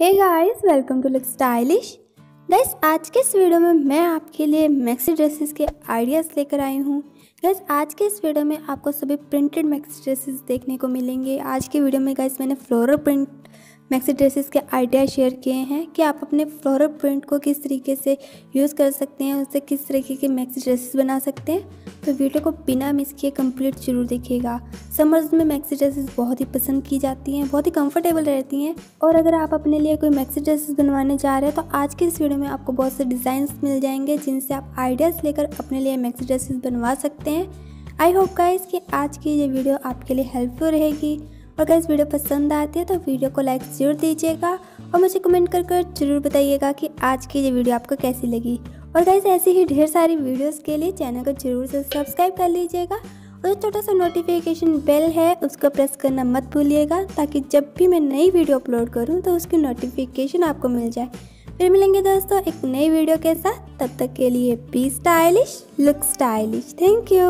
Hey guys welcome to look stylish guys आज के इस वीडियो में मैं आपके लिए मैक्सी ड्रेसेस के आइडियाज़ लेकर आई हूँ। गाइस आज के इस वीडियो में आपको सभी प्रिंटेड मैक्सी ड्रेसेस देखने को मिलेंगे। आज के वीडियो में गाइस मैंने फ्लोरल प्रिंट मैक्सी ड्रेसेस के आइडिया शेयर किए हैं कि आप अपने फ्लोरल प्रिंट को किस तरीके से यूज़ कर सकते हैं, उससे किस तरीके के मैक्सी ड्रेसेस बना सकते हैं। तो वीडियो को बिना मिस किए कंप्लीट ज़रूर देखिएगा। समर्स में मैक्सी ड्रेसेस बहुत ही पसंद की जाती हैं, बहुत ही कंफर्टेबल रहती हैं। और अगर आप अपने लिए कोई मैक्सी ड्रेसेस बनवाने जा रहे हैं तो आज के इस वीडियो में आपको बहुत से डिज़ाइन मिल जाएँगे, जिनसे आप आइडियाज़ लेकर अपने लिए मैक्सी ड्रेसेस बनवा सकते हैं। आई होप गाइज़ कि आज की ये वीडियो आपके लिए हेल्पफुल रहेगी। और अगर इस वीडियो पसंद आती है तो वीडियो को लाइक ज़रूर दीजिएगा। और मुझे कमेंट कर कर ज़रूर बताइएगा कि आज की ये वीडियो आपको कैसी लगी। और गाइस ऐसी ही ढेर सारी वीडियोस के लिए चैनल को ज़रूर से सब्सक्राइब कर लीजिएगा। और जो छोटा सा नोटिफिकेशन बेल है, उसको प्रेस करना मत भूलिएगा, ताकि जब भी मैं नई वीडियो अपलोड करूँ तो उसकी नोटिफिकेशन आपको मिल जाए। फिर मिलेंगे दोस्तों एक नई वीडियो के साथ। तब तक के लिए be stylish look stylish thank you